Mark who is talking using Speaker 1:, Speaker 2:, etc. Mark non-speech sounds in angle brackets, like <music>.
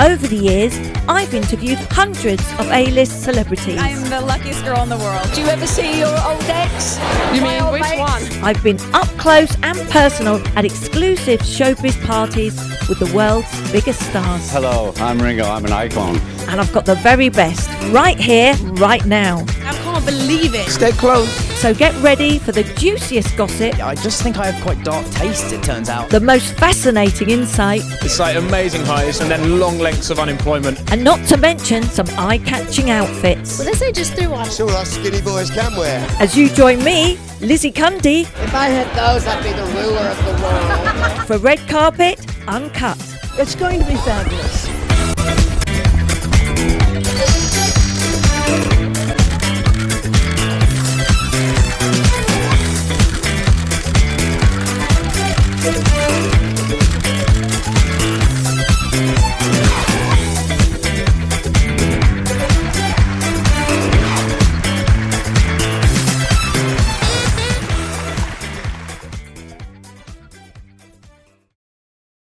Speaker 1: Over the years, I've interviewed hundreds of A-list celebrities.
Speaker 2: I'm the luckiest girl in the world.
Speaker 3: Do you ever see your old ex?
Speaker 4: You mean which
Speaker 3: mate?
Speaker 4: one?
Speaker 1: I've been up close and personal at exclusive showbiz parties with the world's biggest stars.
Speaker 5: Hello, I'm Ringo. I'm an icon.
Speaker 1: And I've got the very best right here, right now.
Speaker 2: I can't believe it.
Speaker 6: Stay close.
Speaker 1: So get ready for the juiciest gossip,
Speaker 6: I just think I have quite dark tastes, it turns out.
Speaker 1: the most fascinating insight,
Speaker 7: It's like amazing highs and then long lengths of unemployment.
Speaker 1: and not to mention some eye-catching outfits.
Speaker 8: Well, this I just threw on.
Speaker 9: It's all us skinny boys can wear.
Speaker 1: As you join me, Lizzie Cundy,
Speaker 3: If I had those, I'd be the ruler of the world. <laughs>
Speaker 1: for Red Carpet Uncut.
Speaker 3: it's going to be fabulous.